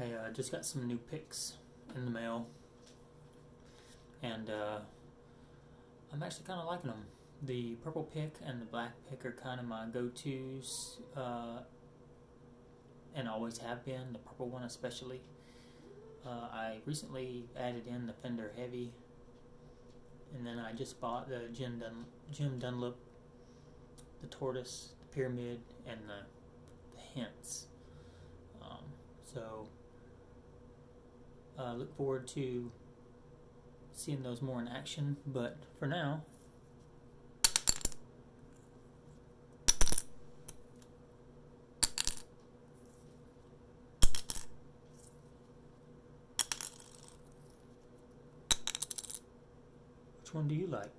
I uh, just got some new picks in the mail, and uh, I'm actually kind of liking them. The purple pick and the black pick are kind of my go-tos, uh, and always have been. The purple one especially. Uh, I recently added in the Fender Heavy, and then I just bought the Jim, Dun- Jim Dunlop, the Tortoise, the Pyramid, and the, the Hense. Um, so uh, look forward to seeing those more in action. But for now, which one do you like?